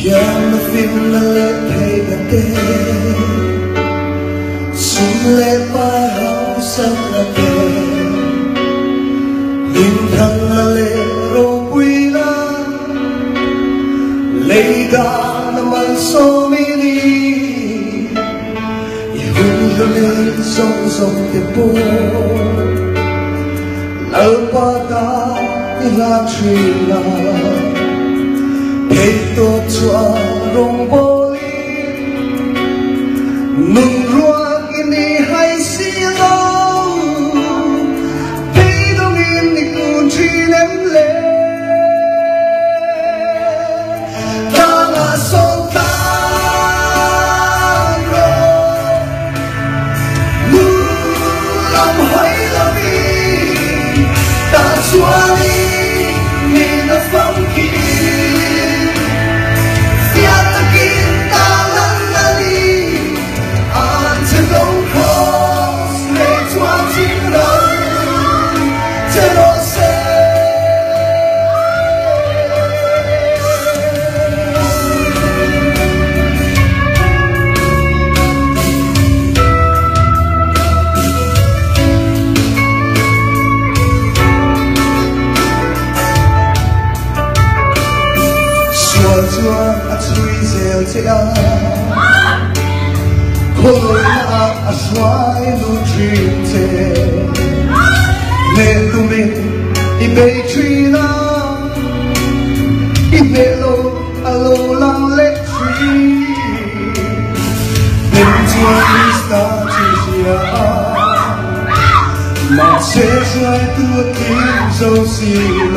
J'aime finally pay the debt Soon let my house out again. In la lero guida Lei danno malsomini E usually il so son che può L'alba da la trina 每朵浪花记得你梦中你还是你吗陪着你孤寂水流 좋아 아침이 제어제야 코로나 아쉬와의 눈치인데 내 눈빛 이 베이트리나 이 멜로 알로랑 렉트리 내 좋아 미스터 지지야 마치 좋아했던 김소실로